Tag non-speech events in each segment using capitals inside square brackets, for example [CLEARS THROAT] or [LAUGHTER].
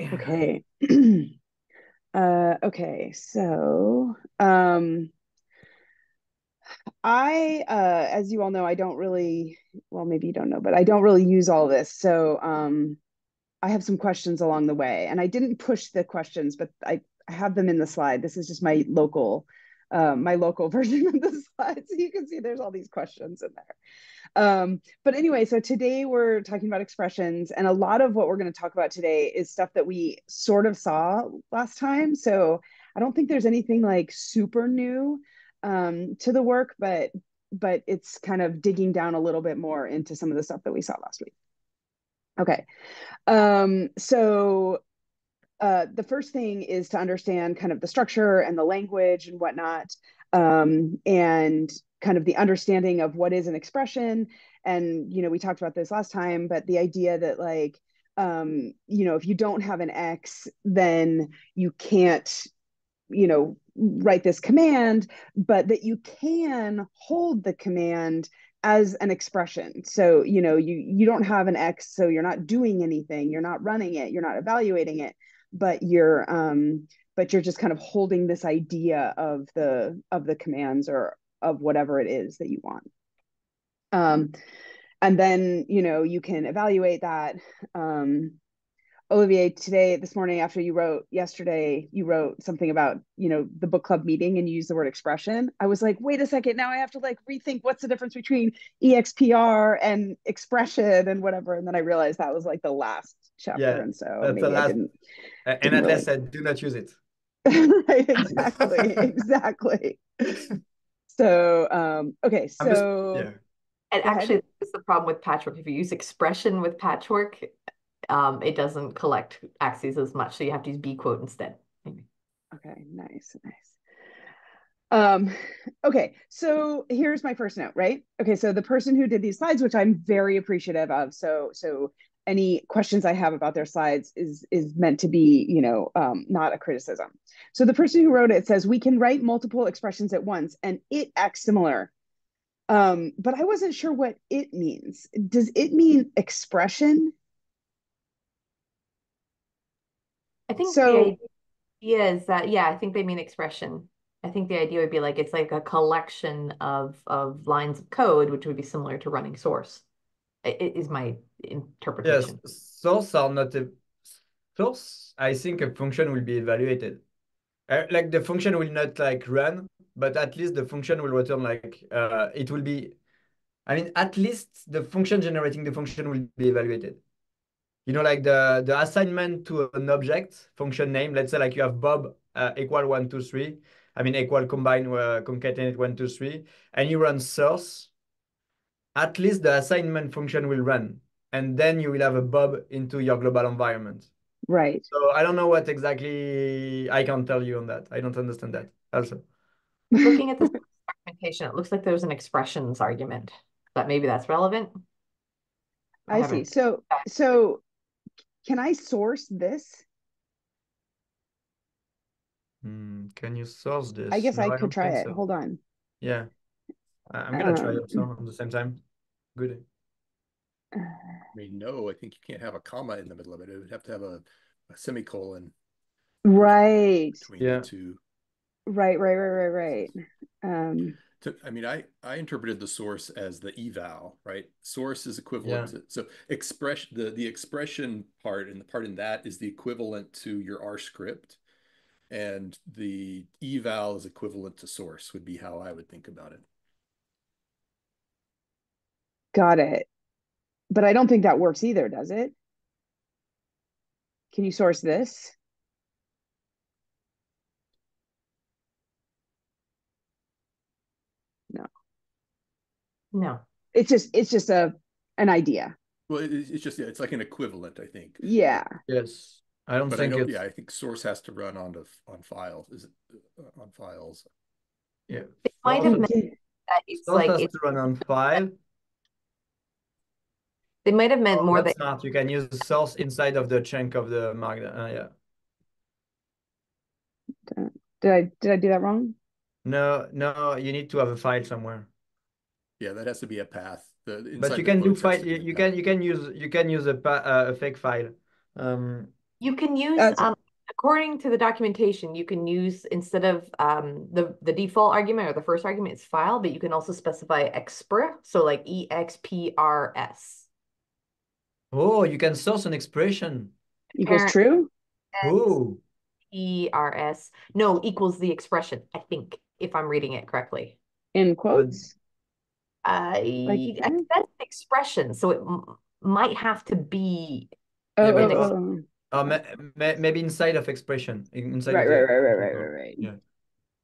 Okay. [CLEARS THROAT] uh, okay, so um, I, uh, as you all know, I don't really, well, maybe you don't know, but I don't really use all this. So um, I have some questions along the way, and I didn't push the questions, but I, I have them in the slide. This is just my local, uh, my local [LAUGHS] version of the slide, so you can see there's all these questions in there. Um, but anyway, so today we're talking about expressions, and a lot of what we're going to talk about today is stuff that we sort of saw last time. So I don't think there's anything like super new um, to the work, but but it's kind of digging down a little bit more into some of the stuff that we saw last week. Okay, um, so uh, the first thing is to understand kind of the structure and the language and whatnot, um, and kind of the understanding of what is an expression. And you know, we talked about this last time, but the idea that like um, you know, if you don't have an X, then you can't, you know, write this command, but that you can hold the command as an expression. So, you know, you you don't have an X, so you're not doing anything, you're not running it, you're not evaluating it, but you're um but you're just kind of holding this idea of the of the commands or of whatever it is that you want. Um and then, you know, you can evaluate that um Olivier, today, this morning, after you wrote yesterday, you wrote something about, you know, the book club meeting and you used the word expression. I was like, wait a second, now I have to like rethink what's the difference between EXPR and expression and whatever. And then I realized that was like the last chapter. Yeah, and so that's the last. didn't, and didn't Atlas really- said, do not use it. [LAUGHS] right, exactly, [LAUGHS] exactly. So, um, okay, I'm just- so yeah. And actually, this is the problem with patchwork. If you use expression with patchwork, um, it doesn't collect axes as much, so you have to use bquote instead. Okay, nice, nice. Um, okay, so here's my first note, right? Okay, so the person who did these slides, which I'm very appreciative of, so so any questions I have about their slides is is meant to be, you know, um, not a criticism. So the person who wrote it says we can write multiple expressions at once, and it acts similar. Um, but I wasn't sure what it means. Does it mean expression? I think So- the idea is that, yeah, I think they mean expression. I think the idea would be like it's like a collection of of lines of code, which would be similar to running source. Is my interpretation. Yes, source are not a source. I think a function will be evaluated. Uh, like the function will not like run, but at least the function will return like uh, it will be. I mean, at least the function generating the function will be evaluated. You know, like the the assignment to an object function name. Let's say like you have Bob uh, equal one two three. I mean equal combine uh, concatenate one two three, and you run source. At least the assignment function will run and then you will have a bob into your global environment. Right. So I don't know what exactly I can tell you on that. I don't understand that also. [LAUGHS] Looking at this documentation, it looks like there's an expressions argument, but maybe that's relevant. I see. So so can I source this? Hmm, can you source this? I guess No, I don't could try think it. so. Hold on. Yeah. I- I'm gonna try Um, also at the same time. Good. I mean, no, I think you can't have a comma in the middle of it. It would have to have a, a semicolon Right. between Yeah. the two. Right, right, right, right, right. Um, To, I mean, I, I interpreted the source as the eval, right? Source is equivalent to, so expression, the, the expression part and the part in that is the equivalent to your R script. And the eval is equivalent to source would be how I would think about it. Got it. But I don't think that works either, does it? Can you source this? No. No. It's just it's just a an idea. Well, it, it's just, yeah, it's like an equivalent, I think. Yeah. Yes. I don't But I think know, it's yeah, I think source has to run onto, on files, is it, uh, on files. yeah. It might have Source- meant that it's source like has it's, to run on file. They might have meant Oh, more that's that smart. You can use the source inside of the chunk of the markdown. Uh, yeah. Did I did I do that wrong? No, no, you need to have a file somewhere. Yeah, that has to be a path. The, But you can do file. You, you can you can use you can use a pa uh, a fake file. Um, You can use um according to the documentation, you can use instead of um the the default argument or the first argument is file, but you can also specify expr, so like E X P R S. Oh, you can source an expression. Equals true? Oh, E R S. No, equals the expression, I think, if I'm reading it correctly. In quotes? I I that? think that's an expression, so it m might have to be Oh, Yeah, but oh, it's- oh, or ma ma maybe inside of expression. Inside right, of the right, right, right, right, right, right. Yeah.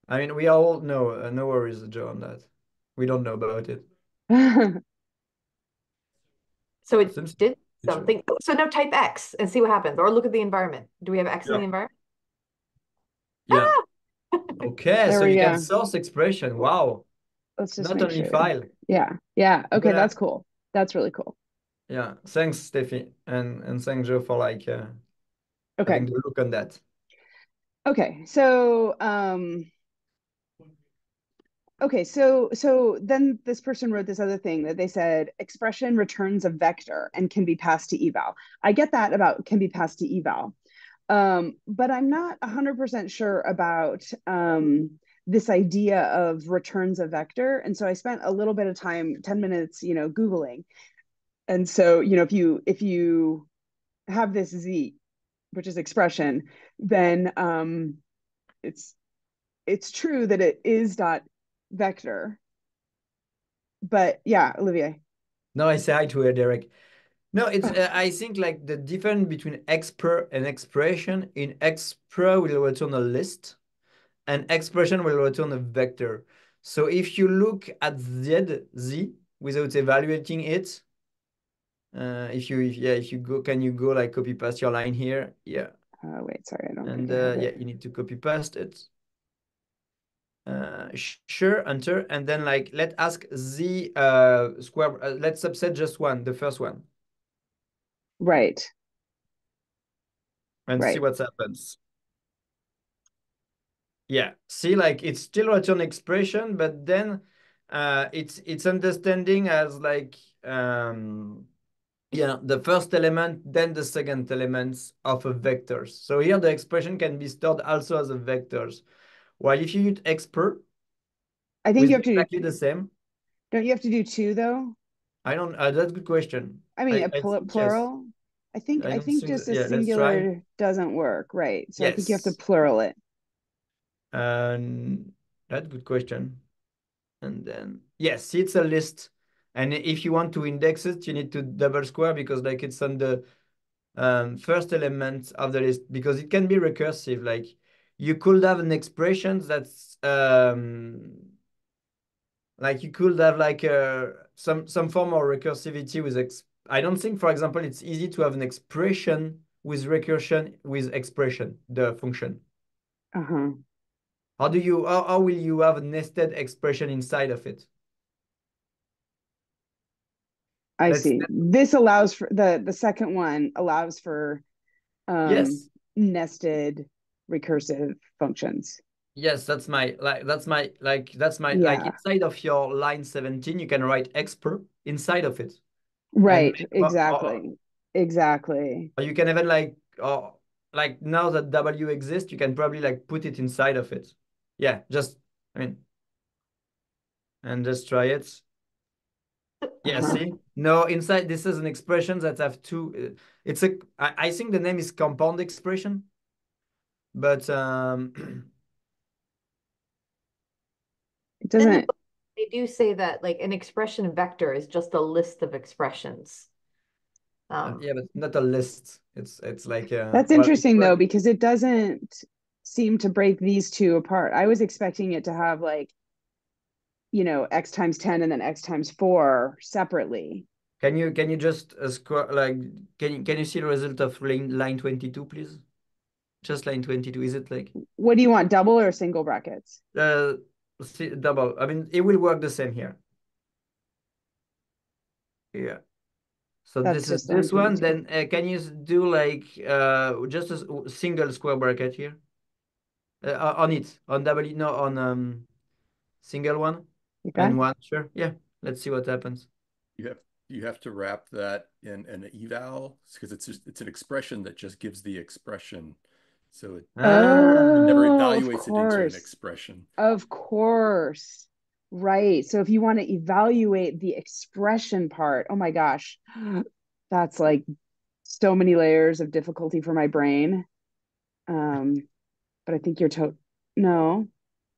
I mean, we all know. Uh, no worries, Jo, on that. We don't know about it. [LAUGHS] so it Seems did true. Something. So now type X and see what happens, or look at the environment. Do we have X in the environment? Yeah. Ah! [LAUGHS] [LAUGHS] Okay, so you go. can source expression. Wow. Let's just Not make only sure. file. Yeah, yeah. Okay, gonna- that's cool. That's really cool. Yeah. Thanks, Steffi, and and thanks, Jo, for like uh, Okay. having the look on that. Okay, so um okay, so so then this person wrote this other thing that they said expression returns a vector and can be passed to eval. I get that about can be passed to eval. Um, but I'm not 100% sure about um this idea of returns a vector. And so I spent a little bit of time, 10 minutes, you know, Googling. And so, you know, if you if you have this Z, which is expression, then um, it's it's true that it is dot vector. But yeah, Olivier. No, I say hi to her, Derek. No, it's uh, I think like the difference between expr and expression in expr will return a list and expression will return a vector. So if you look at z z without evaluating it, uh, if you if, yeah if you go can you go like copy paste your line here yeah Uh, wait, sorry, I don't and uh, yeah you need to copy paste it. Uh, sure, enter, and then like let ask the uh square. Uh, let's subset just one, the first one. Right. and see Right. what happens. Yeah, see, like it's still a return expression, but then uh, it's it's understanding as like um, yeah, the first element, then the second elements of a vectors. So here the expression can be stored also as a vectors. While if you use expr, I think you have to do, the same. don't you have to do two though? I don't. Uh, that's a good question. I mean, I- a I pl- yes. plural. I think I I think think just that- a yeah, singular doesn't work, right? So I think you have to plural it. And that's a good question. And then, yes, it's a list. And if you want to index it, you need to double square because like it's on the um, first element of the list because it can be recursive. Like you could have an expression that's um, like you could have like a, some some form of recursivity with ex. I don't think, for example, it's easy to have an expression with recursion with expression, the function. Uh-huh. How do you how, how will you have a nested expression inside of it? I Let's- see. This allows for the the second one allows for um Yes. nested recursive functions. Yes, that's my like that's my like that's my like inside of your line 17, you can write expr inside of it. Right, or- or- exactly. Exactly. Or you can even like or like now that W exists, you can probably like put it inside of it. Yeah, just I mean and just try it. Yeah, Uh-huh. see? No, inside this is an expression that have two uh, it's a I, I think the name is compound expression. But um [CLEARS THROAT] It In the doesn't book, They do say that like an expression vector is just a list of expressions. Um, yeah, but not a list. It's it's like uh, That's well, interesting well, though, because it doesn't seem to break these two apart. I was expecting it to have like, you know, x times 10 and then x times 4 separately. Can you can you just uh, square like can you can you see the result of line line 22, please? Just line 22. Is it like What do you want, double or single brackets? uh see, double? I mean, it will work the same here. Yeah. So That's this is this one. line Then uh, can you do like uh just a single square bracket here? Uh, on it on W no on um single one Like that? and one sure yeah let's see what happens. You have you have to wrap that in an eval because it's just it's an expression that just gives the expression. So it, Oh, never evaluates it into an expression. Of course. Right. So if you want to evaluate the expression part, oh my gosh, [GASPS] that's like so many layers of difficulty for my brain. Um, but I think you're to no,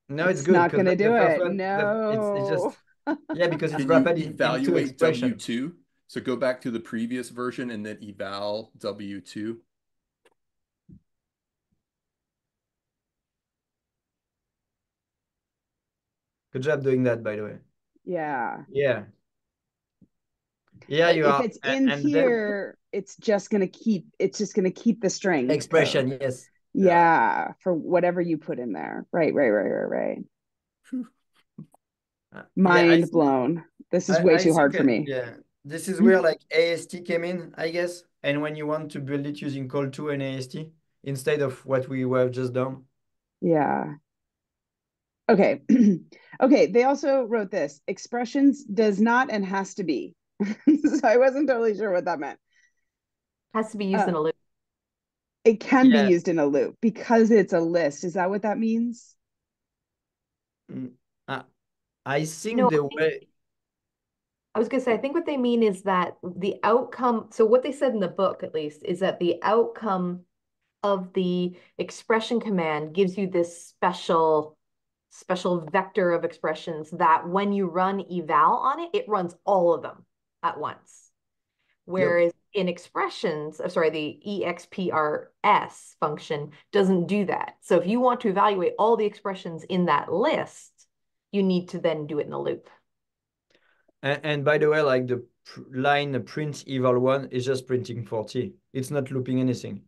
No, it's it's good not gonna the, do the it. one, the, it's, it's No. just [LAUGHS] yeah because it's Can wrapped you in, into evaluate. W2? So go back to the previous version and then eval W2. Good job doing that, by the way. Yeah. Yeah. Yeah, you if are. it's in and then here, it's just gonna keep it's just gonna keep the string expression, yes. Yeah. Yeah, for whatever you put in there. Right, right, right, right, right. Uh, [LAUGHS] yeah, Mind blown. This is I, way I too hard think for me. yeah. This is where [LAUGHS] like AST came in, I guess. And when you want to build it using call2 and AST instead of what we were just done. Yeah. Okay. [CLEARS THROAT] Okay, they also wrote this. Expressions does not and has to be. [LAUGHS] So I wasn't totally sure what that meant. Has to be used Uh, in a loop. It can Yeah. be used in a loop because it's a list. Is that what that means? Mm, I, I think No, I the think way I was gonna say, I think what they mean is that the outcome, so what they said in the book at least, is that the outcome of the expression command gives you this special special vector of expressions that when you run eval on it, it runs all of them at once. Whereas in expressions, uh, sorry, the EXPRS function doesn't do that. So if you want to evaluate all the expressions in that list, you need to then do it in a loop. And, and by the way, like the pr line print eval one is just printing 40. It's not looping anything.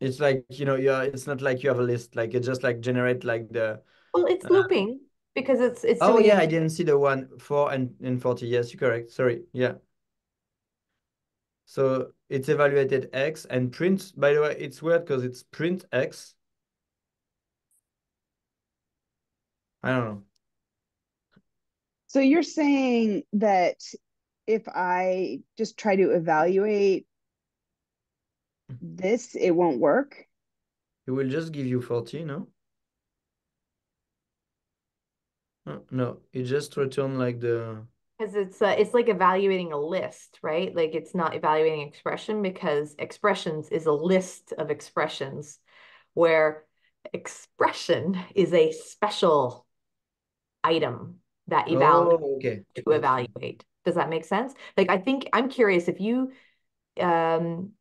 It's like, you know, yeah, it's not like you have a list, like it just like generate like the Well, it's uh, looping because it's it's oh yeah, it. I didn't see the one four and, and 40. Yes, you're correct. Sorry. Yeah. So it's evaluated X and print, by the way, it's weird because it's print X. I don't know. So you're saying that if I just try to evaluate this, it won't work? It will just give you 40, no? Oh, no, it just return like the Because it's uh, it's like evaluating a list, right? Like it's not evaluating expression because expressions is a list of expressions where expression is a special item that eval Oh, okay. to evaluate. Does that make sense? Like I think I'm curious if you um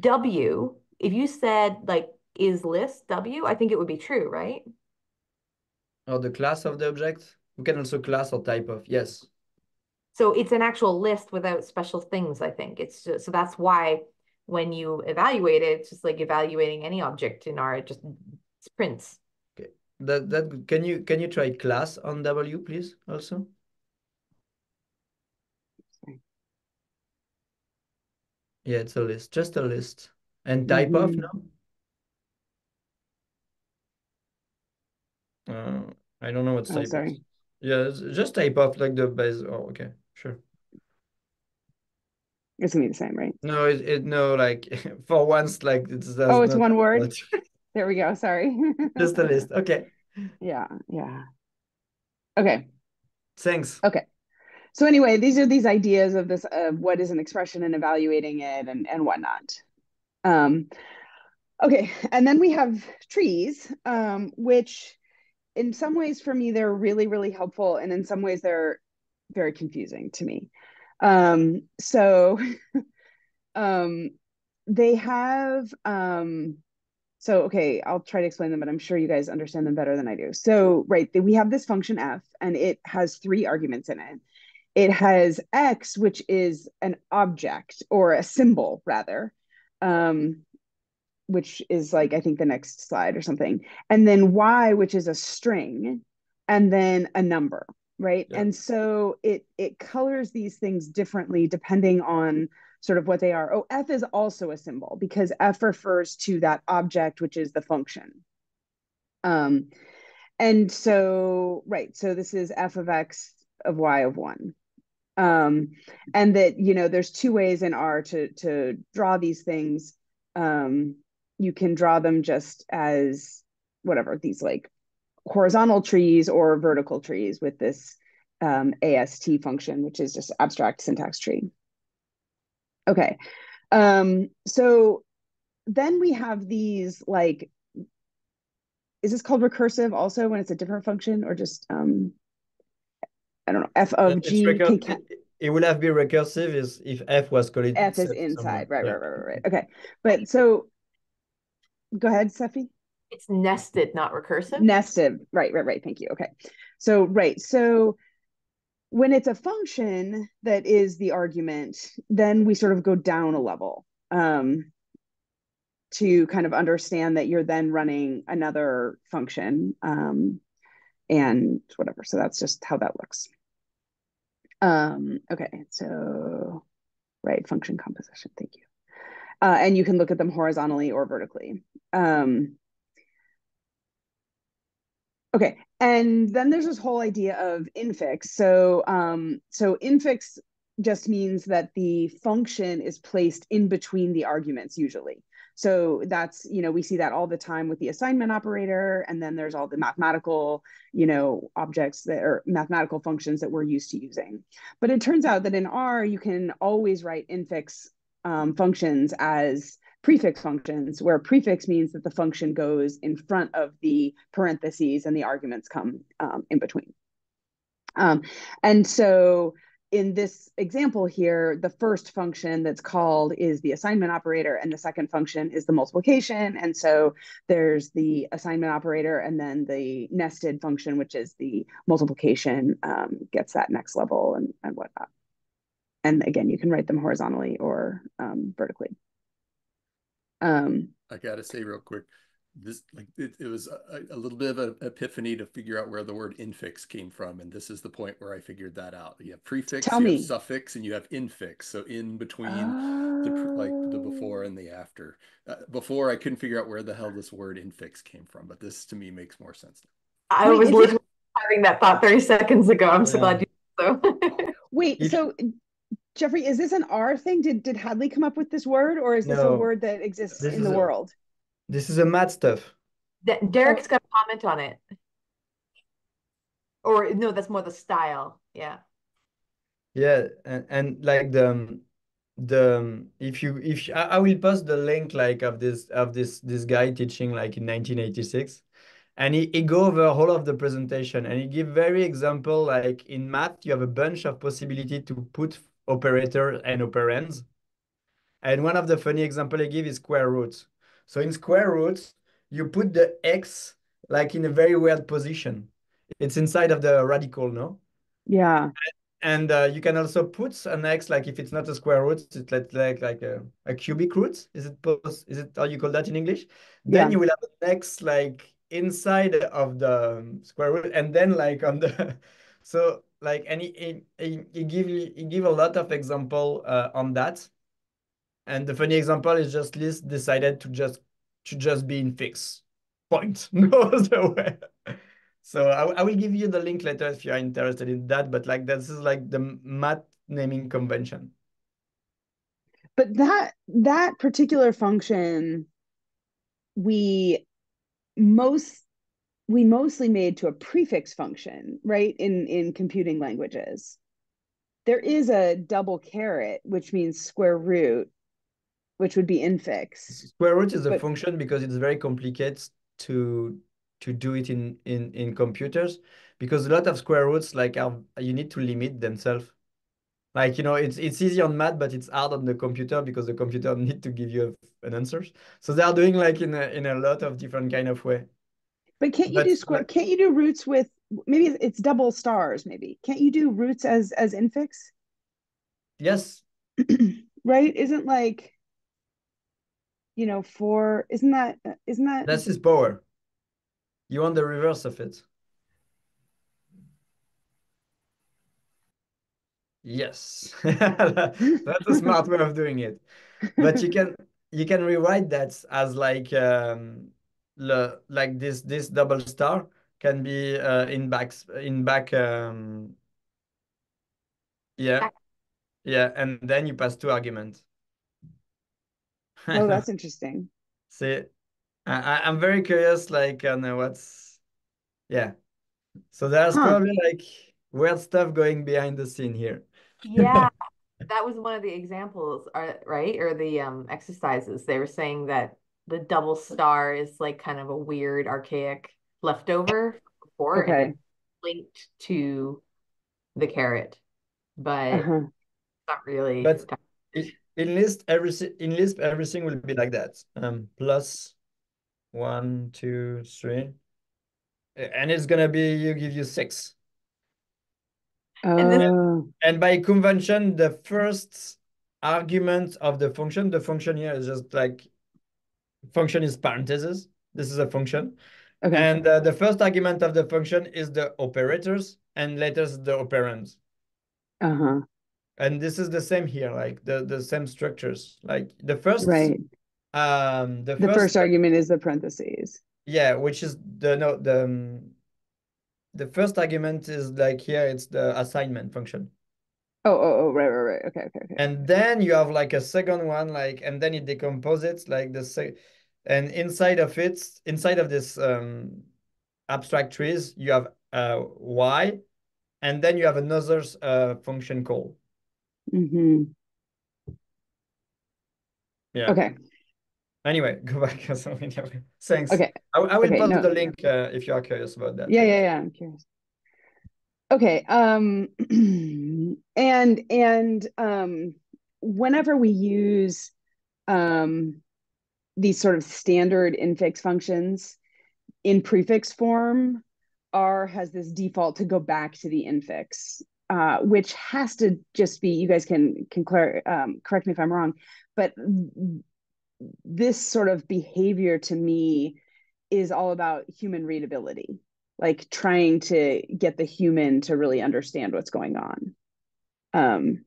W, if you said like is list W, I think it would be true, right? Or the class of the object. We can also class or type of. Yes. So it's an actual list without special things, I think. It's just, so that's why when you evaluate it, it's just like evaluating any object in R, it just it's prints. Okay. That that can you can you try class on W, please, also? Yeah, it's a list, just a list. And type of, Mhm. no? Uh, I don't know what Oh, type sorry. Yeah, it's just type of like the base. Oh, okay, sure. It's gonna be the same, right? No, it, it no like [LAUGHS] for once like it's Oh, it's one word? [LAUGHS] There we go. Sorry. [LAUGHS] just a list. Okay, Yeah, yeah. Okay. thanks. Okay. So anyway, these are these ideas of this of what is an expression and evaluating it and and whatnot. Um, okay, and then we have trees, um, which in some ways for me they're really really helpful, and in some ways they're very confusing to me. Um, so [LAUGHS] um, they have um, so okay, I'll try to explain them, but I'm sure you guys understand them better than I do. So right, we have this function f, and it has three arguments in it it has x which is an object or a symbol rather um, which is like i think the next slide or something. And then y which is a string and then a number right? Yeah. and so it it colors these things differently depending on sort of what they are. Oh f is also a symbol because f refers to that object which is the function. Um and so right so this is f of x of y of 1 um, and that you know there's two ways in R to to draw these things. Um, you can draw them just as whatever these like horizontal trees or vertical trees with this um, AST function, which is just abstract syntax tree. Okay, um, so then we have these like, is this called recursive also when it's a different function or just um, I don't know, f of It's g. recur- it, it would have been recursive is if f was called F is inside, somewhere. right, Yeah. right, right, right, right. Okay, but so go ahead, Steffi. It's nested, not recursive. Nested, right, right, right. Thank you. Okay, so right, so when it's a function that is the argument, then we sort of go down a level um, to kind of understand that you're then running another function um, and whatever. So that's just how that looks. Um, okay, so right, function composition. Thank you. Uh, and you can look at them horizontally or vertically. Um, okay, and then there's this whole idea of infix. So, um, so infix just means that the function is placed in between the arguments usually. So that's, you know, we see that all the time with the assignment operator, and then there's all the mathematical, you know, objects that are mathematical functions that we're used to using. But it turns out that in R, you can always write infix um, functions as prefix functions, where prefix means that the function goes in front of the parentheses and the arguments come um, in between. Um, and so in this example here, the first function that's called is the assignment operator, and the second function is the multiplication. And so there's the assignment operator, and then the nested function, which is the multiplication, um, gets that next level and, and whatnot. And again, you can write them horizontally or um, vertically. Um, I gotta say real quick, this like it, it was a, a little bit of an epiphany to figure out where the word infix came from, and this is the point where I figured that out. You have prefix, Tell you me. have suffix, and you have infix. So in between the like the before and the after. Uh, before I couldn't figure out where the hell this word infix came from, but this to me makes more sense. I Wait, was is it- having that thought 30 seconds ago. I'm so Yeah. glad you so. [LAUGHS] Wait, If- so Jeffrey, is this an R thing? Did did Hadley come up with this word, or is this a word that exists in the a- world? This is a math stuff. De- Derek's got a comment on it. Or no, that's more the style. Yeah. Yeah, and, and like the um, the um, if you if you, I, I will post the link like of this of this this guy teaching like in 1986 and he, he go over all of the presentation and he give very example like in math you have a bunch of possibility to put operator and operands and one of the funny example he give is square roots so in square roots you put the x like in a very weird position it's inside of the radical no Yeah. and uh, you can also put an x like if it's not a square root, it's like like like a, a cubic root. Is it pos is it how you call that in English? Then Yeah. you will have an x like inside of the um, square root, and then like on the [LAUGHS] so like and he, he, he, give you- he give a lot of example uh, on that. And the funny example is just Lisp decided to just to just be in fix point [LAUGHS] no other way. So I, I will give you the link later if you are interested in that. But like this is like the math naming convention. But that that particular function, we most we mostly made to a prefix function, right? In in computing languages. There is a double caret, which means square root, which would be infix. Square root is a But- function because it's very complicated to to do it in in in computers because a lot of square roots like are you need to limit themselves. Like you know, it's it's easy on math, but it's hard on the computer because the computer [LAUGHS] need to give you an answer. So they are doing like in a in a lot of different kind of way. But can't you do square? but- Can't you do roots with maybe it's double stars? Maybe can't you do roots as as infix? Yes, [CLEARS THROAT] right? Isn't like you know for Isn't that isn't that that's his power. You want the reverse of it. Yes, [LAUGHS] that's a smart way of doing it. But you can you can rewrite that as like um le, like this this double star can be uh, in back in back um Yeah. Yeah, and then you pass two arguments. [LAUGHS] oh, that's [LAUGHS] interesting. See, I, I'm very curious, like, on uh, what's, yeah. So there's Huh. probably like weird stuff going behind the scene here. Yeah, [LAUGHS] that was one of the examples, uh, right? Or the um exercises. They were saying that the double star is like kind of a weird, archaic leftover before, Okay. it's linked to the caret but Uh-huh. not really. But i- in Lisp, everything in Lisp, everything will be like that. Um, plus one, two, three, and it's gonna be you give you six. And this- Oh, And by convention, the first argument of the function, the function here is just like function is parentheses. This is a function. okay. And uh, the first argument of the function is the operators, and later the operands. Uh-huh. And this is the same here, like the the same structures. Like the first, Right. um, the The first, first argument is the parentheses. yeah, which is the no the um, the first argument is like here it's the assignment function. Oh, oh, oh, right, right, right. Okay, okay, okay. And then you have like a second one, like, and then it decomposes like the sec, and inside of it, inside of this um abstract trees, you have uh y, and then you have another uh function call. Mm-hmm. Yeah. Okay. Anyway, [LAUGHS] go back. Thanks. Okay. I, I will Okay, post no. the link uh, if you are curious about that. Yeah, yeah, yeah. I'm curious. Okay. Um, [CLEARS THROAT] and and um, whenever we use um these sort of standard infix functions in prefix form, R has this default to go back to the infix, uh, which has to just be. You guys can can um, correct me if I'm wrong, but this sort of behavior to me is all about human readability like trying to get the human to really understand what's going on um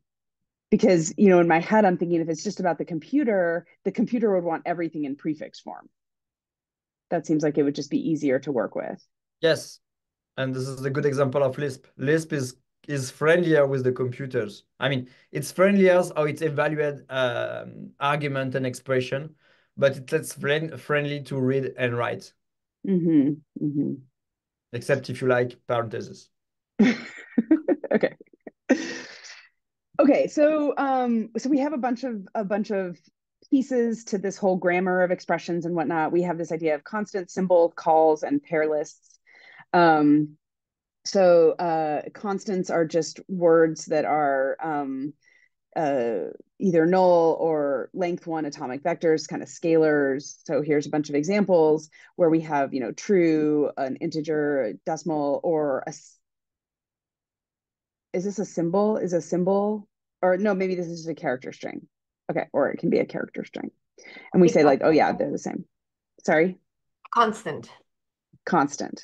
because you know in my head i'm thinking if it's just about the computer the computer would want everything in prefix form that seems like it would just be easier to work with Yes. And this is a good example of Lisp. Lisp is is friendlier with the computers. I mean, it's friendlier how it evaluates um, argument and expression, but it's less friend friendly to read and write, mm-hmm, mm-hmm. except if you like parentheses. [LAUGHS] okay okay so um so we have a bunch of a bunch of pieces to this whole grammar of expressions and whatnot we have this idea of constant symbol calls and pair lists um so uh constants are just words that are um uh either null or length one atomic vectors kind of scalars so here's a bunch of examples where we have you know true an integer a decimal or a is this a symbol? Is a symbol? Or no, maybe this is just a character string. Okay, or it can be a character string. And we say like, oh yeah, they're the same. Sorry, Constant. constant.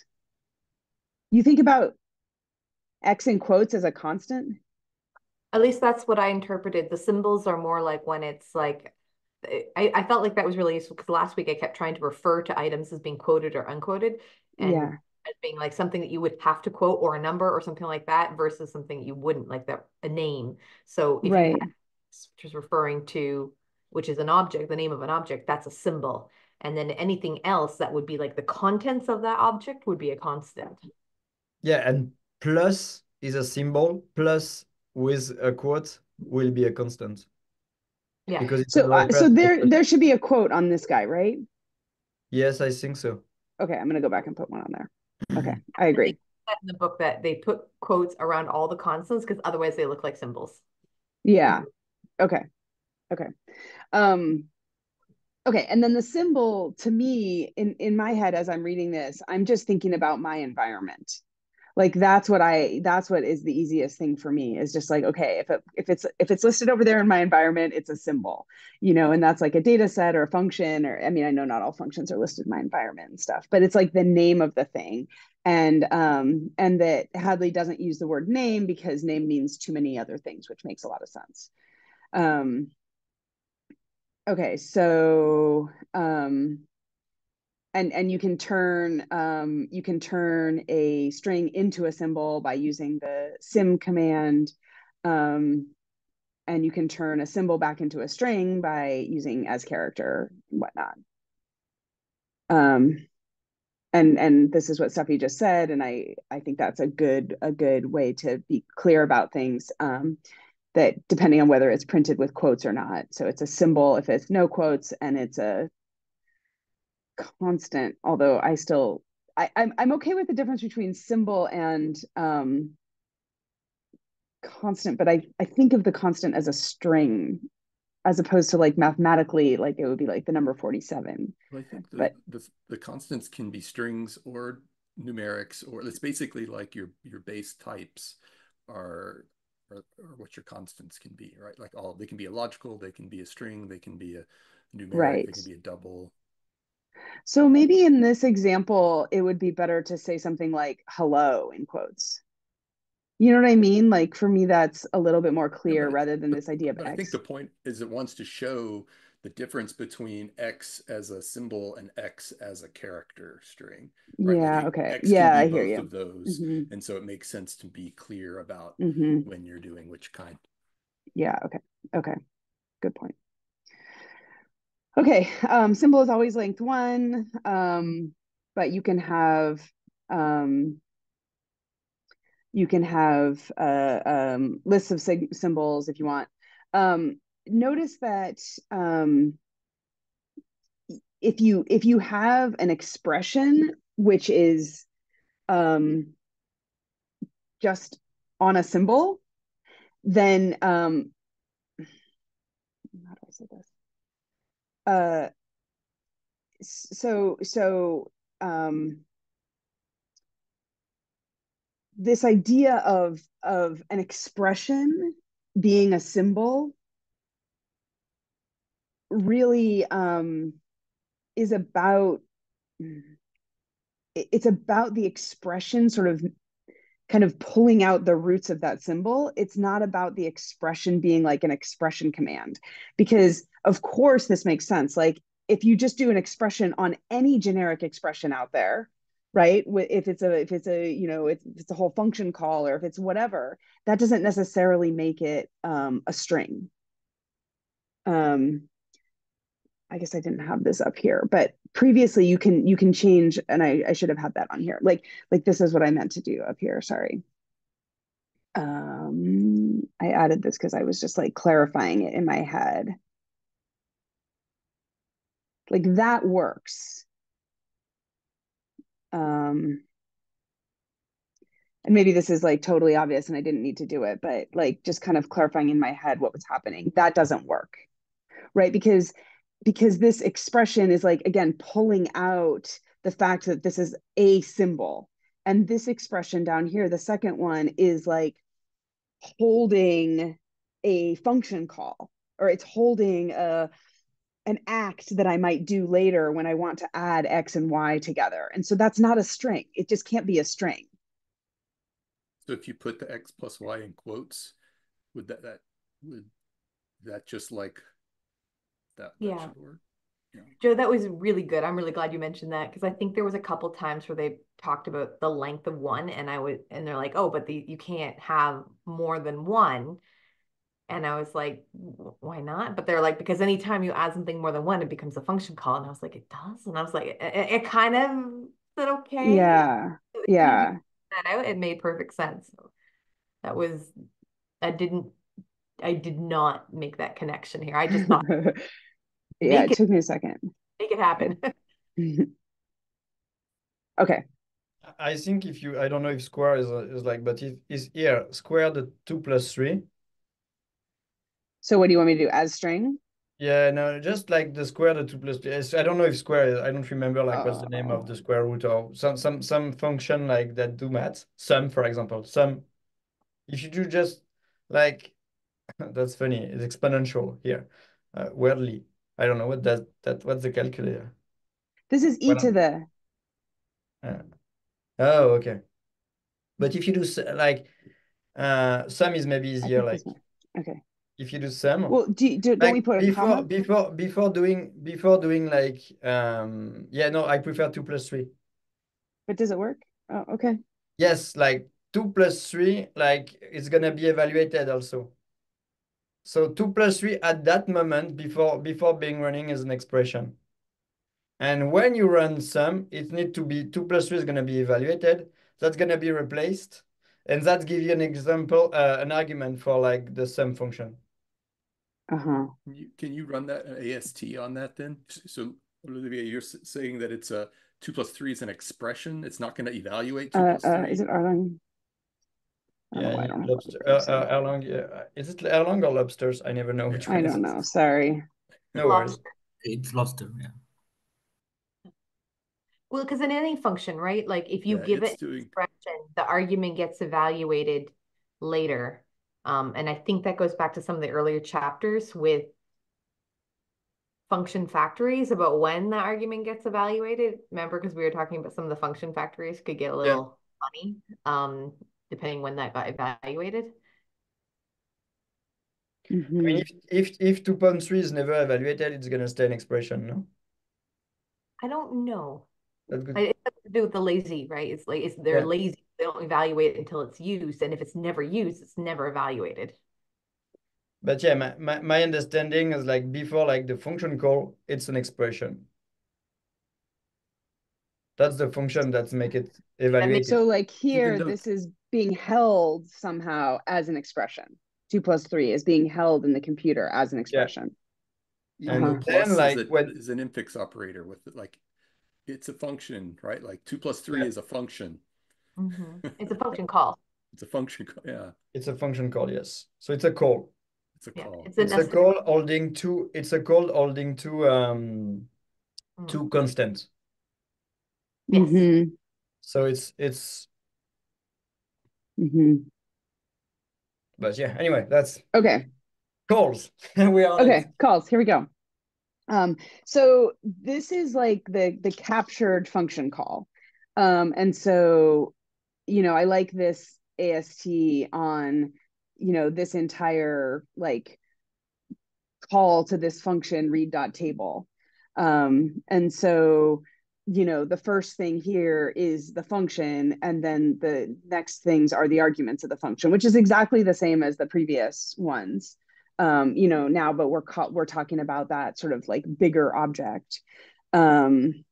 You think about X in quotes as a constant? At least that's what I interpreted. The symbols are more like when it's like, I, I felt like that was really useful because last week I kept trying to refer to items as being quoted or unquoted. And yeah. as being like something that you would have to quote or a number or something like that versus something that you wouldn't like that a name. So if Right. which is referring to which is an object, the name of an object, that's a symbol. And then anything else that would be like the contents of that object would be a constant. Yeah, and plus is a symbol, plus with a quote will be a constant. Yeah. Because it's So a uh, so there there should be a quote on this guy, right? Yes, I think so. Okay, I'm gonna go back and put one on there. Okay, I agree. That in the book that they put quotes around all the constants because otherwise they look like symbols. Yeah. Okay. Okay. Um okay, and then the symbol to me in in my head as I'm reading this, I'm just thinking about my environment. Like that's what I that's what is the easiest thing for me is just like okay, if it if it's if it's listed over there in my environment, it's a symbol. You know, and that's like a data set or a function or I mean, I know not all functions are listed in my environment and stuff, but it's like the name of the thing. And um and that Hadley doesn't use the word name because name means too many other things, which makes a lot of sense. Um, okay, so um, and and you can turn um, you can turn a string into a symbol by using the sym command. Um, and you can turn a symbol back into a string by using as character and whatnot. Um, and and this is what Steffi just said, and I I think that's a good a good way to be clear about things. Um, that depending on whether it's printed with quotes or not. So it's a symbol if it's no quotes, and it's a constant. Although I still I I'm I'm okay with the difference between symbol and um, constant, but I I think of the constant as a string as opposed to like mathematically like it would be like the number 47 well, i think the, but the, the constants can be strings or numerics or it's basically like your your base types are or, or what your constants can be right like all they can be a logical they can be a string they can be a numeric right. they can be a double so maybe in this example it would be better to say something like hello in quotes you know what I mean? Like for me, that's a little bit more clear yeah, rather than this idea of X. I think the point is it wants to show the difference between X as a symbol and X as a character string. Right? Yeah. Okay. X yeah, I hear you. Of those, mm-hmm. and so it makes sense to be clear about mm-hmm. when you're doing which kind. Yeah. Okay. Okay. Good point. Okay. Um, symbol is always length one, um, but you can have um, you can have uh, um, lists of symbols if you want. Um, notice that um, if you if you have an expression which is just on a symbol, then how do I say this? Uh, so so um, this idea of of an expression being a symbol really um, is about it's about the expression sort of kind of pulling out the roots of that symbol it's not about the expression being like an expression command. Because of course this makes sense. Like if you just do an expression on any generic expression out there right if it's a if it's a you know if it's a whole function call or if it's whatever that doesn't necessarily make it um, a string. Um i guess i didn't have this up here but previously you can you can change and i i should have had that on here like like this is what i meant to do up here sorry um i added this because i was just like clarifying it in my head like that works um and maybe this is like totally obvious and I didn't need to do it, but like just kind of clarifying in my head what was happening. That doesn't work. Right? Because because this expression is like again pulling out the fact that this is a symbol. And this expression down here, the second one is like holding a function call or it's holding a an act that I might do later when I want to add X and Y together. And so that's not a string. It just can't be a string. So if you put the X plus Y in quotes, would that, that would that just like that, that yeah. yeah. Jo, that was really good. I'm really glad you mentioned that because I think there was a couple times where they talked about the length of one, and I would, and they're like, "Oh, but the, you can't have more than one." And I was like, why not? But they're like, because anytime you add something more than one, it becomes a function call. And I was like, it does. And I was like, it, it kind of said okay. Yeah. [LAUGHS] Yeah. That out. It made perfect sense. that was, I didn't, I did not make that connection here. I just thought, [LAUGHS] yeah, it, it took me a second. Make it happen. [LAUGHS] okay. I think if you, I don't know if square is, is like, but if is here square the two plus three, so what do you want me to do as string? Yeah, no, just like the square the two three. I don't know if square. I don't remember like what's the name of the ah. square root or some some some function like that do math. Sum, for example, sum. If you do just like [LAUGHS] that's funny. It's exponential here, uh, weirdly. I don't know what that that what's the calculator. This is e what to the. Uh, oh, okay. But if you do like, uh, sum is maybe easier. Like, okay if you do sum. Well, do, do don't we put a before comma? before before doing before doing like um yeah no I prefer two plus three. But does it work? Oh, okay. Yes, like two plus three, like it's gonna be evaluated also. So two plus three at that moment before before being running as an expression. And when you run sum, it need to be two plus three is gonna be evaluated. That's gonna be replaced. And that give you an example, uh, an argument for like the sum function. Uh-huh. Can you, can you run that AST on that then? So Olivia, you're saying that it's a two plus three is an expression. It's not going to evaluate two Uh, plus uh, is it Erlang? Yeah, I you- lobster, what uh, uh, Erlang, yeah. Is it Erlang or lobsters? I never know which I one is don't know. Sorry. No worries. It's Lobster, yeah. Well, because in any function, right? Like if you Yeah, give it an doing- expression, the argument gets evaluated later. Um, and I think that goes back to some of the earlier chapters with function factories about when the argument gets evaluated. Remember, because we were talking about some of the function factories could get a little funny, um, depending when that got evaluated. Mm-hmm. I mean, if if if two point three is never evaluated, it's gonna stay an expression, no? I don't know. That's good. I- It has to do with the lazy, right? It's like it's they're Yeah. lazy. They don't evaluate it until it's used, and if it's never used, it's never evaluated. But yeah, my, my, my understanding is like before like the function call, it's an expression. That's the function that's make it evaluated. So like here, this is being held somehow as an expression. Two plus three is being held in the computer as an expression. And Uh-huh. Then, like, is, a, when- is an infix operator with like it's a function, right? Like two plus three Yeah. is a function. [LAUGHS] It's a function call. It's a function. call. Yeah, It's a function call, yes. So it's a call. it's a Yeah, call. it's a It's a call holding two, it's a call holding two um Mm. two constants. Yes. Mhm, So it's it's mhm. but yeah, anyway, that's Okay. calls. [LAUGHS] we are Okay, it. calls. Here we go. Um, so this is like the the captured function call. Um, and so, you know, I like this AST on, you know, this entire like call to this function read dot table. Um, and so, you know, the first thing here is the function, and then the next things are the arguments of the function, which is exactly the same as the previous ones um, you know, now, but we're ca- we're talking about that sort of like bigger object. Um,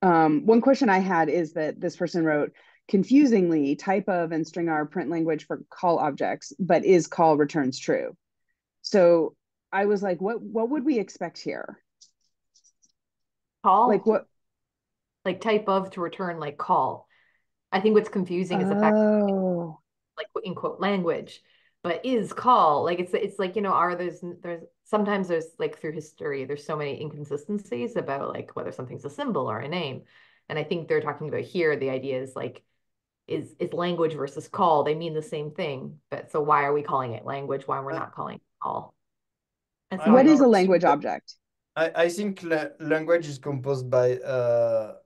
um, one question I had is that this person wrote, confusingly, type of and string are print language for call objects, but is call returns true. So I was like, what what would we expect here? Call Like what? like type of to return like call. I think what's confusing is the fact Oh, like in quote language, but is call like it's it's like you know are there's there's sometimes there's like through history there's so many inconsistencies about like whether something's a symbol or a name, and I think they're talking about here the idea is like is is language versus call they mean the same thing, but so why are we calling it language? Why we're not calling it call? And I so don't what know. is a language object? I, I think la language is composed by uh,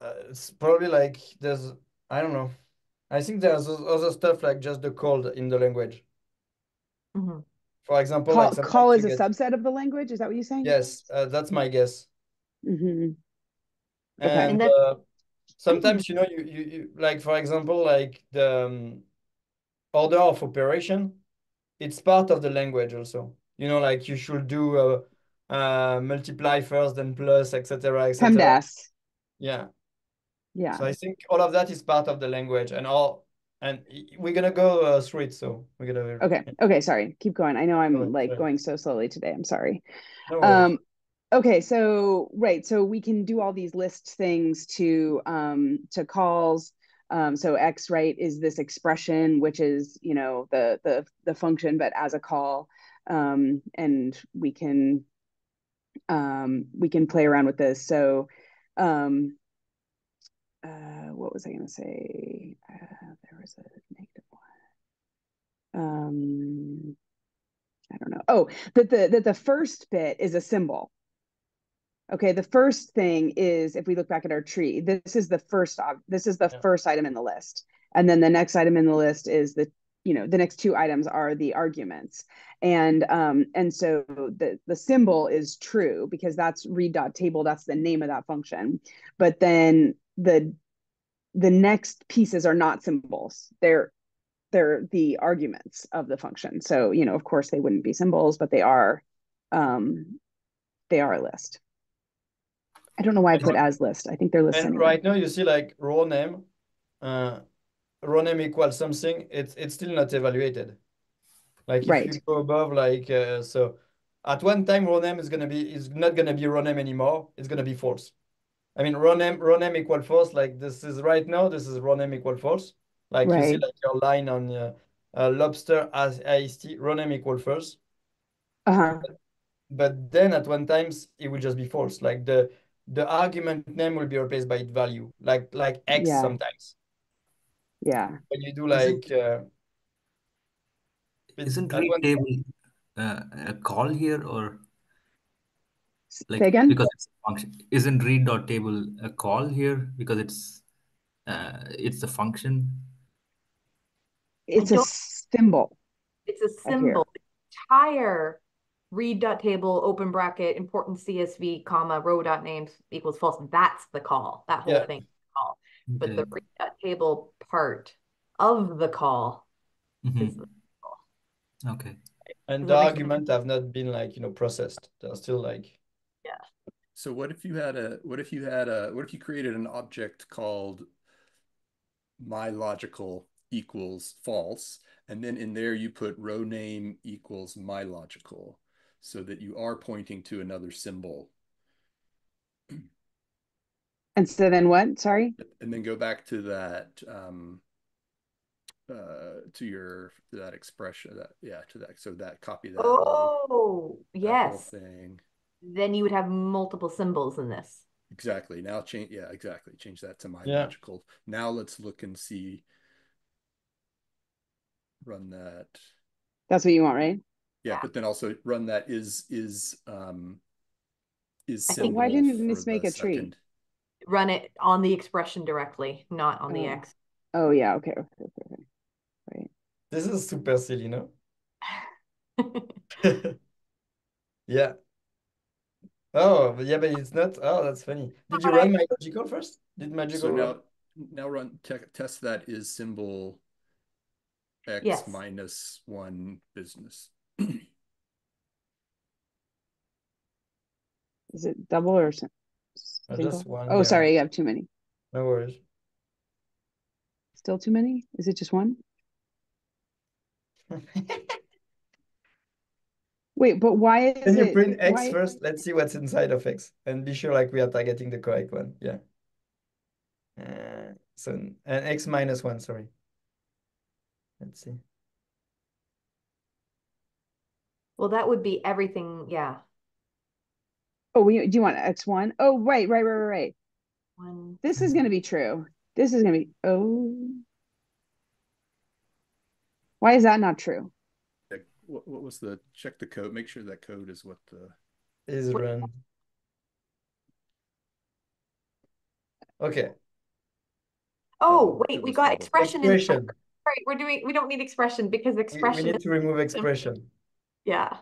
uh it's probably like there's I don't know. I think there's other stuff like just the code in the language. Mhm. For example, Call like call is a get- subset of the language. Is that what you're saying? Yes, uh, that's my guess. hmm Okay. And, And uh, sometimes you know you, you you like for example like the um, order of operation, it's part of the language also. You know, like you should do uh, multiply first, then plus, etc., etc. PEMDAS. Yeah. Yeah. So I think all of that is part of the language, and all, and we're gonna go uh, through it. So we're gonna. Okay. Okay. Sorry. Keep going. I know I'm like sorry. going so slowly today. I'm sorry. No. Um, okay. So, right. So we can do all these list things to, um, to calls. Um, so X, right, is this expression, which is, you know, the, the, the function, but as a call. Um, and we can, um, we can play around with this. So, um, uh, what was I going to say? Uh, there was a negative one. Um, I don't know. Oh, that the that the first bit is a symbol. Okay, the first thing is if we look back at our tree, this is the first ob- this is the Yeah. first item in the list. And then the next item in the list is the you know, the next two items are the arguments. And um and so the the symbol is true because that's read dot table that's the name of that function. But then the the next pieces are not symbols. They're they're the arguments of the function. So, you know, of course they wouldn't be symbols, but they are um they are a list. I don't know why I put as list. I think they're And anyway. right now you see like raw name, uh, row name equals something, it's it's still not evaluated. Like if Right. you go above like uh, so at one time row name is gonna be is not gonna be row name anymore, it's gonna be false. I mean row name row name equal false, like this is right now, this is row name equal false. Like you see like your line on uh, uh, lobster as AST, row name equal false. Uh-huh. But then at one times it will just be false. Like the the argument name will be replaced by its value, like like X Yeah. sometimes. Yeah. When you do Isn't- like uh, Isn't at read one table uh, a call here or like Say again? because it's a function? Isn't read dot table a call here because it's uh, it's a function? It's a symbol. It's a symbol. The Entire read dot table, open bracket, important CSV, comma, row dot names equals false. That's the call. That whole Yeah. thing. Is the Call. But the read dot table part of the call Mhm. is the Okay. and the that argument have not been like you know processed. They're still like Yeah. So what if you had a what if you had a what if you created an object called my logical equals false and then in there you put row name equals my logical so that you are pointing to another symbol [CLEARS THROAT] And so then what? Sorry? and then go back to that um uh to your to that expression that yeah to that so that copy that Oh, whole yes. thing Then you would have multiple symbols in this. Exactly. Now change, yeah, exactly. Change that to my Yeah. logical. Now let's look and see. Run that. That's what you want, right? Yeah, Yeah. but then also run that is is um is I think- Why didn't this make the a tree? Second. Run it on the expression directly, not on the Oh. X. Oh yeah, okay, okay, okay, okay. Right. this is super silly, no? [LAUGHS] [LAUGHS] Yeah. Oh, but yeah, but it's not. Oh, that's funny. Did you run my logical first? Did So magical now run? now run te test that is symbol X Yes. minus one business. [CLEARS THROAT] Is it double or sim- single? Just one, Oh, yeah. sorry, you have too many. No worries. Still too many? Is it just one? [LAUGHS] Wait, but why is Can you it print X why first? Let's see what's inside of X and be sure like we are targeting the correct one. Yeah. Uh, so and X minus one, sorry. Let's see. Well, that would be everything. Yeah. Oh, we do you want X1? Oh, right, right, right, right, right. One. This is gonna be true. This is gonna be oh. Why is that not true? What, what was the check the code? Make sure that code is what the Is What- run. Okay. Oh, Oh, wait, we got double. expression in Expression. Right, we're doing, we don't need expression because We, we need to remove expression. yeah.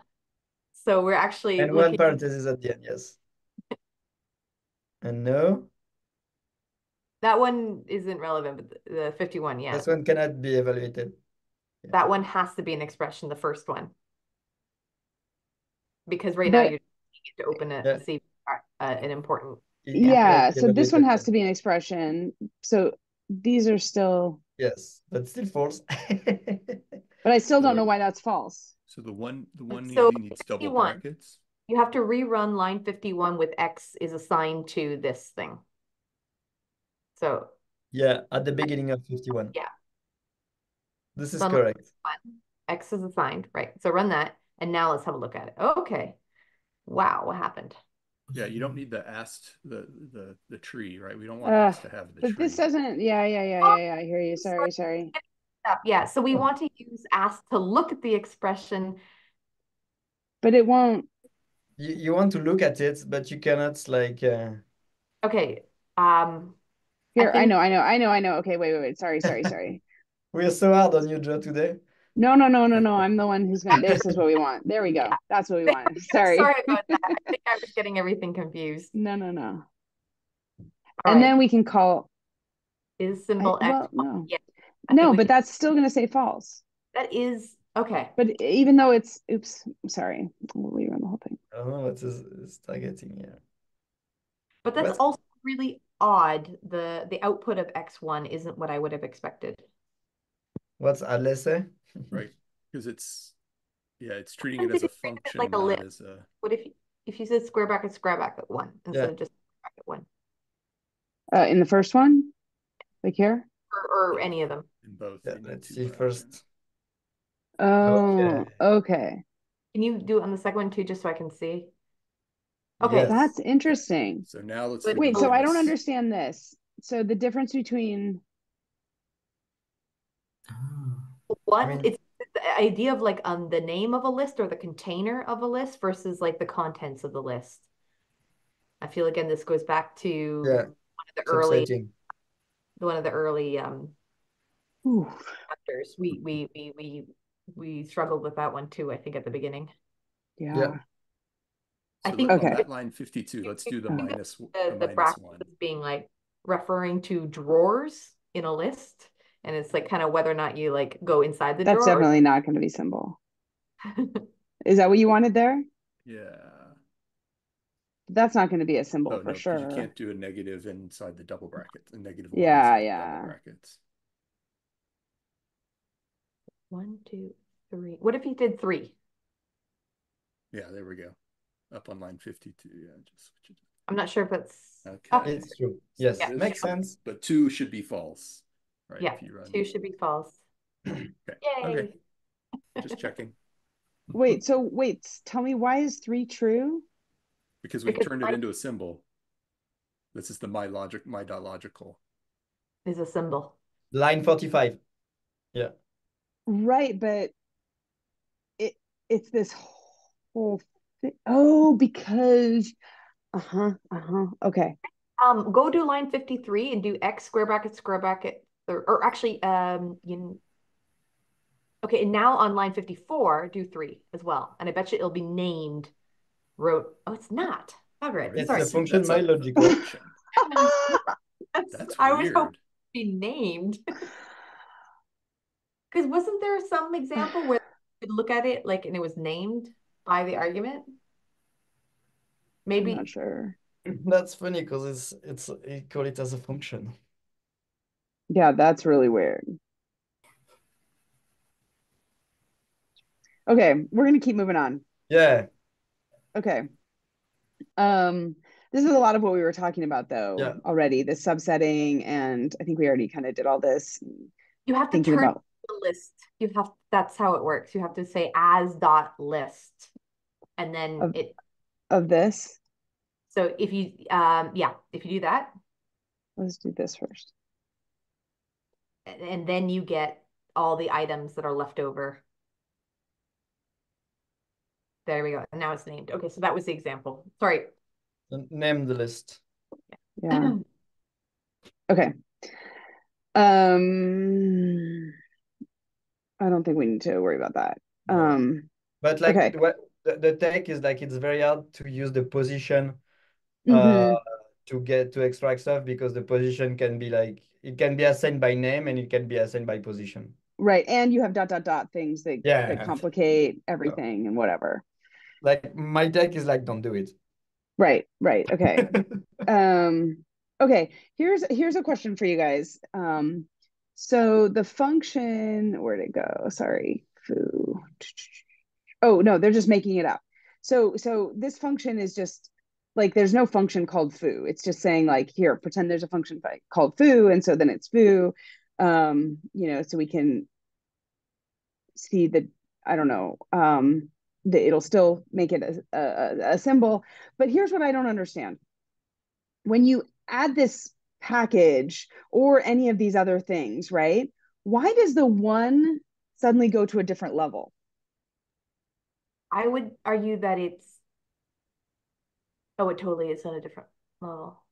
So we're actually And one parenthesis at the end, yes. And no, that one isn't relevant, but the the 51, yeah. this one cannot be evaluated. That one has to be an expression, the first one. Because right now you need to open Yeah. a, see, uh, an important, It Yeah, so this one has to be an expression. So these are still, Yes, but still false. [LAUGHS] but I still don't know why that's false. So the one the one So needing needs double 51. brackets. you have to rerun line 51 with X is assigned to this thing. So Yeah, at the beginning of 51. Yeah. This is Some- correct. X is assigned, right? So run that, and now let's have a look at it. Okay. Wow, what happened? Yeah, you don't need the ast the the the tree, right? We don't want Ugh, X to have the But this doesn't, yeah, yeah, yeah, Oh, yeah, yeah. I hear you. Sorry, sorry. Up, Yeah, so we want to use ask to look at the expression. But it won't. You, you want to look at it, but you cannot like uh, Okay, um, Here, I think- know, I know, I know, I know. Okay, wait, wait, wait. Sorry, sorry, sorry. [LAUGHS] we are so hard on you, Jo, today. No, no, no, no, no. I'm the one who's gonna. This is what we want. There we go. That's what we [LAUGHS] want. Sorry. sorry about that. I [LAUGHS] think I was getting everything confused. No, no, no. All And right. then we can call. Is symbol I, X well, no. Yeah, I think No, but that's still going to say false. that is, okay. But even though it's, oops, I'm sorry. We'll rerun the whole thing. I don't know what is, is targeting here. But that's What's- also really odd. The the output of X1 isn't what I would have expected. What's Atlas [LAUGHS] say? right? Because it's yeah, it's treating it as a it treats it function, like a list. as a What if if you said square bracket square bracket one instead Yeah. of just bracket one Uh, in the first one, like here. or, or any of them? In both. Yeah, let's see uh, first. Oh, Okay. okay. Can you do it on the second one too, just so I can see? Okay. Yes. That's interesting. So now let's Wait, Wait, so I don't understand this. So the difference between, Ah. One, mean- it's the idea of like um the name of a list or the container of a list versus like the contents of the list. I feel again this goes back to Yeah, one of the early subsetting. one of the early um Ooh, chapters. We we we we we struggled with that one too, I think at the beginning. yeah. I So think Okay. that line 52, let's do the minus the, the the minus bracket one. being like referring to drawers in a list. And it's like kind of whether or not you like go inside the That's drawer. definitely not going to be symbol. [LAUGHS] Is that what you wanted there? Yeah. That's not going to be a symbol Oh for no, 'cause sure. you can't do a negative inside the double bracket, a negative negative. Yeah, yeah. brackets. One, two, three. What if you did three? Yeah, there we go. Up on line 52. Yeah, just switch it. I'm not sure if it's Okay. It's true. Yes, Yeah. makes sense. But two should be false, right? Yeah, If you run. two should be false. [CLEARS THROAT] Okay. Yay. Okay. Just checking. Wait, so wait, tell me why is three true? Because we Because turned I- it into a symbol. This is the my logic, my dot logical. Is a symbol. Line 45. Right, but it it's this whole thing. Oh, because uh-huh, uh-huh. Okay. Um, go to line 53 and do X square bracket square bracket or, or actually um you okay, and now on line 54, do three as well. And I bet you it'll be named wrote. Oh, it's not. Margaret, It's sorry. the function That's a myLogical. function. [LAUGHS] That's- That's I was hoping to be named. [LAUGHS] Because wasn't there some example where you could look at it like and it was named by the argument? Maybe. I'm Maybe not sure. [LAUGHS] That's funny because it's it's you call it as a function. Yeah, that's really weird. Okay, we're gonna keep moving on. Yeah, Okay. Um, this is a lot of what we were talking about though Yeah. already, the subsetting, and I think we already kind of did all this. you have to Thinking turn about the list. You have that's how it works. You have to say as dot list. And then Of- it of this. so if you um yeah, if you do that, Let's do this first. and, and then you get all the items that are left over. There we go. And now it's named. Okay, so that was the example. Sorry. Name the list. Yeah. [CLEARS THROAT] Okay. Um, I don't think we need to worry about that. Um, But like Okay. what the, the tech is like it's very hard to use the position uh to get to extract stuff because the position can be like it can be assigned by name and it can be assigned by position. Right, and you have dot dot dot things that Yeah. that complicate everything and whatever. Like my tech is like don't do it. Right, right. Okay. [LAUGHS] Um, okay, here's here's a question for you guys. Um, so the function, where'd it go? Sorry, foo. Oh no, they're just making it up. So so this function is just like there's no function called foo. It's just saying like here, pretend there's a function called foo, and so then it's foo. Um, you know, so we can see the I don't know. Um, that it'll still make it a, a, a symbol. But here's what I don't understand. When you add this package or any of these other things, right? Why does the one suddenly go to a different level? I would argue that it's oh, it totally is on a different level.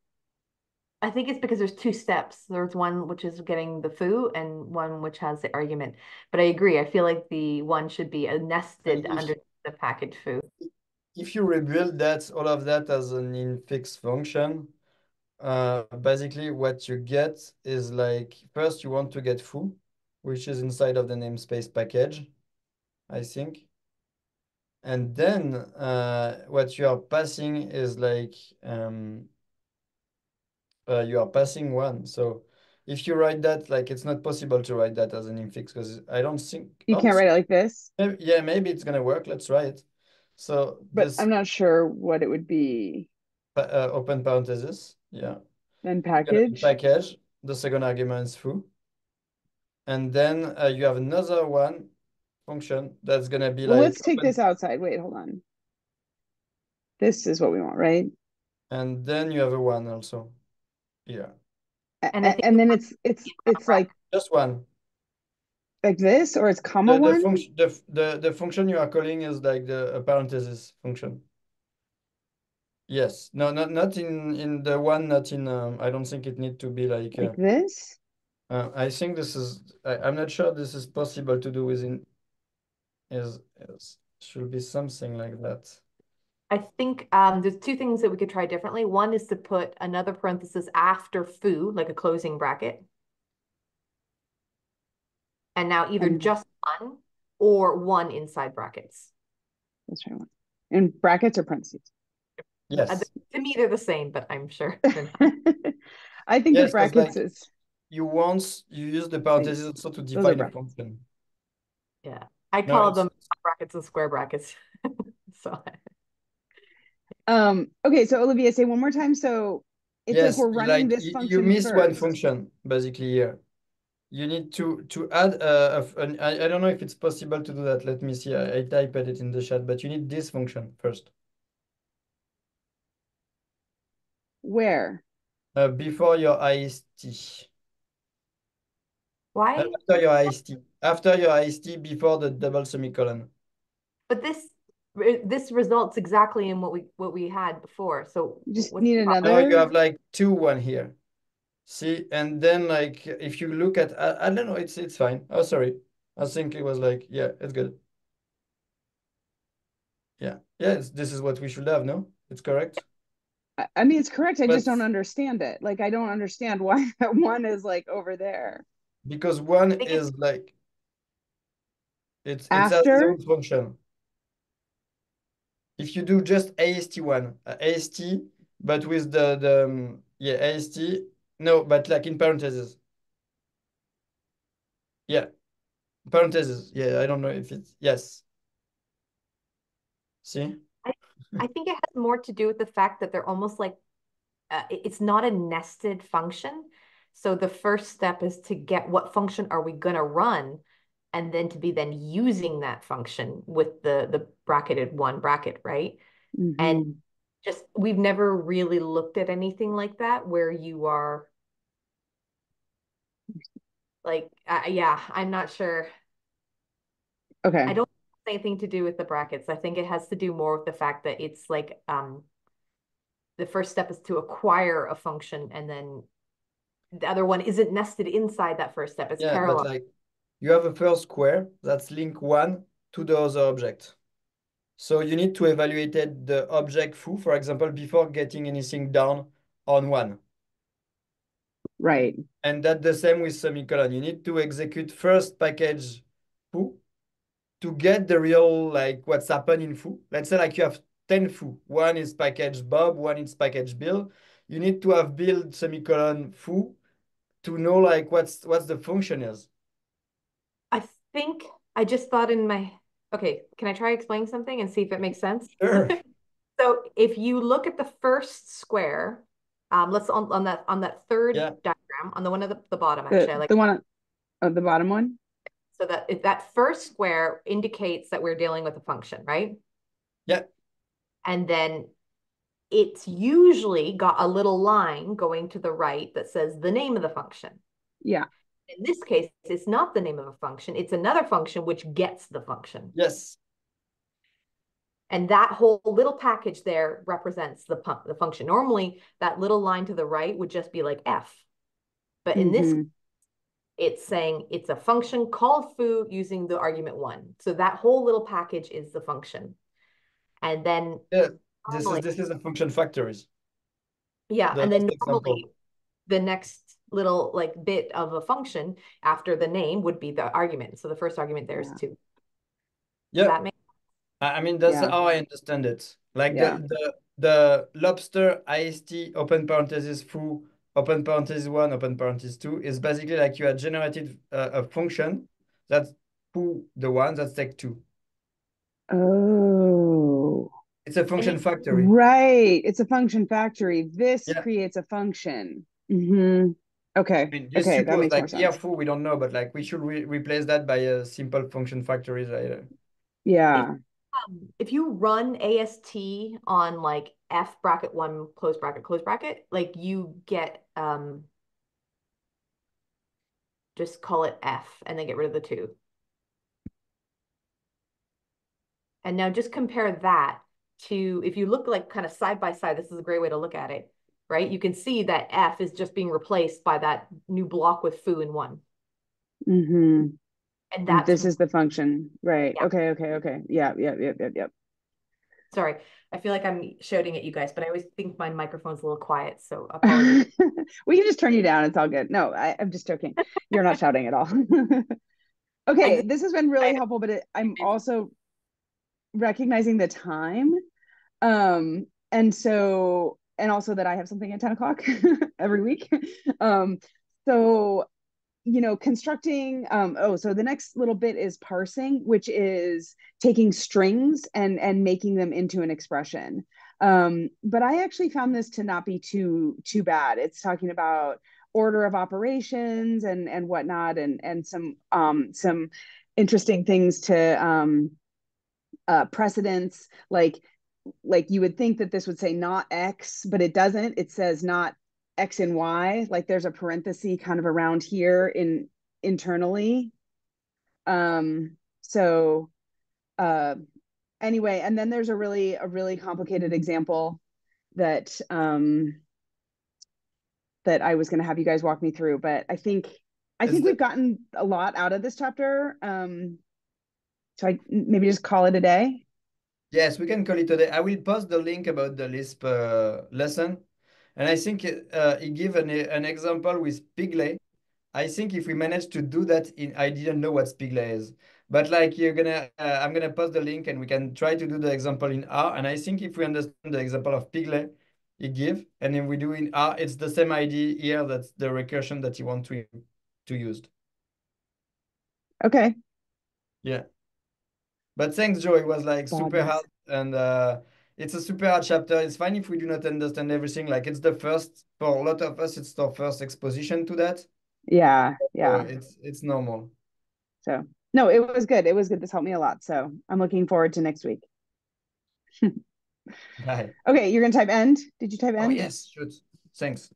I think it's because there's two steps. There's one which is getting the foo and one which has the argument. But I agree. I feel like the one should be a nested if- under the package foo. If you rebuild that all of that as an infix function, uh, basically what you get is like first you want to get foo, which is inside of the namespace package, I think. And then uh, what you are passing is like um, uh, you are passing one. So if you write that, like it's not possible to write that as an infix because I don't think You oh, can't write it like this, yeah, maybe it's gonna work. Let's try it. So but this I'm not sure what it would be. uh, open parenthesis, yeah. and package. package. The second argument is foo. And then uh, you have another one function that's gonna be Well, like let's take open- this outside. Wait, hold on. This is what we want, right? and then you have a one also. Yeah, A- And I a- think And then it's it's it's like just one. like this, or it's comma The, the one? function the, the the function you are calling is like the a parenthesis function. Yes, no, not not in in the one, not in. Um, I don't think it need to be like. Uh, Like this? uh, I think this is. I, I'm not sure this is possible to do within. Is is should be something like that. I think um, there's two things that we could try differently. One is to put another parenthesis after foo, like a closing bracket. And now either And- just one or one inside brackets. Let's try one. In brackets or parentheses? Uh, Yes. th- to me, they're the same, but I'm sure. [LAUGHS] I think the Yes, 'cause, brackets like, is, you want you use the parentheses also to are define a brackets. function. Yeah, I No, call it's- them brackets and square brackets. [LAUGHS] So um, okay, so Olivia, say one more time. So it's like we're running like this y- function you miss one function basically here. You need to to add a, a f- an, I, I don't know if it's possible to do that. Let me see. I, I typed it in the chat, but you need this function first. Where? Uh, before your AST. why? After your AST. After your AST, before the double semicolon. But this this results exactly in what we what we had before. So You just need the problem? Now you have like two one here. See, and then like if you look at I, I don't know, it's it's fine. Oh sorry. I think it was like, yeah, it's good. Yeah. Yeah, this is what we should have, no? It's correct. I, I mean, it's correct. I just don't understand it. Like, I don't understand why [LAUGHS] that one is like over there. Because one is like it's it has its After? own function. If you do just AST1, uh, AST, but with the the um, yeah, AST, no, but like in parentheses. Yeah. Parentheses. Yeah, I don't know if it's yes. See? I think it has more to do with the fact that they're almost like uh, it's not a nested function. So the first step is to get what function are we going to run, and then to be then using that function with the the bracketed one bracket, right? Mhm. And just we've never really looked at anything like that where you are like uh, yeah, I'm not sure. okay. I don't anything to do with the brackets. I think it has to do more with the fact that it's like um the first step is to acquire a function and then the other one isn't nested inside that first step. It's Yeah, parallel. but like you have a first square that's link one to the other object. So you need to evaluate the object foo, for example, before getting anything down on one. Right. And that's the same with semicolon. You need to execute first package foo to get the real like what's happened in foo. Let's say like you have 10 foo. One is package Bob, one is package Bill. You need to have build semicolon foo to know like what's what's the function is. I think I just thought in my okay, can I try explaining something and see if it makes sense? Sure. [LAUGHS] So if you look at the first square, um, let's on, on that on that third Yeah. diagram, on the one at the, the bottom, actually, I The, like the one of the bottom one? So that that first square indicates that we're dealing with a function, right? Yeah. And then it's usually got a little line going to the right that says the name of the function. Yeah. In this case, it's not the name of a function, it's another function which gets the function. Yes. And that whole little package there represents the pun- the function. Normally, that little line to the right would just be like f. But in this, Mhm. It's saying it's a function called foo using the argument one. So that whole little package is the function. And then Yeah. This is this is a function factories. Yeah, the and then normally example. the next little like bit of a function after the name would be the argument. So the first argument there is Yeah. two. Does Yeah, that make I I mean that's Yeah. how I understand it. Like Yeah. the the the lobster AST open parenthesis foo open parenthesis one open parenthesis two is basically like you had generated a, a function that's foo the one that's take two. Oh, It's a function it- factory. right. It's a function factory. This Yeah. creates a function. Mm-hmm. Okay. I mean, just Okay, that makes more like here sense. foo we don't know, but like we should re replace that by a simple function factory later. Yeah. Um, if you run AST on like F bracket one close bracket close bracket, like you get um just call it F and then get rid of the two. And now just compare that to if you look like kind of side by side, this is a great way to look at it, right? You can see that F is just being replaced by that new block with foo in one. Mm-hmm. And that's This is the function. Right. Yeah. Okay. Okay. Okay. Yeah. Yeah. yeah, yeah, Yep. Sorry. I feel like I'm shouting at you guys, but I always think my microphone's a little quiet, so [LAUGHS] we can just turn you down. It's all good. No, I, I'm just joking. You're not shouting at all. [LAUGHS] okay, this has been really helpful, but it, I'm [LAUGHS] also recognizing the time. Um, and so, and also that I have something at 10 o'clock every week. Um, so, you know, constructing, um, oh, so the next little bit is parsing, which is taking strings and and making them into an expression. Um, but I actually found this to not be too too bad. It's talking about order of operations and and whatnot, and and some um, some interesting things to um, uh, precedents. Like like you would think that this would say not X, but it doesn't. It says not X and Y. Like there's a parenthesis kind of around here in internally. Um, so uh anyway and then there's a really a really complicated example that um that i was going to have you guys walk me through but i think i Is think the- we've gotten a lot out of this chapter um so i maybe just call it a day Yes, we can call it today. I will post the link about the Lisp uh, lesson. And I think uh, he gave an, an example with Piglet. I think if we manage to do that in, I didn't know what Piglet is, but like you're gonna, uh, I'm gonna post the link and we can try to do the example in R. And I think if we understand the example of Piglet he give, and then we do in R, it's the same idea here. That's the recursion that you want to to use. okay Yeah. But thanks, Jo. It was like super hard, and uh, it's a super hard chapter. It's fine if we do not understand everything. Like it's the first for a lot of us. It's our first exposition to that. yeah So yeah it's it's normal. so no it was good it was good this helped me a lot so i'm looking forward to next week [LAUGHS] okay you're gonna type end did you type end? Oh end yes, shoot. Thanks.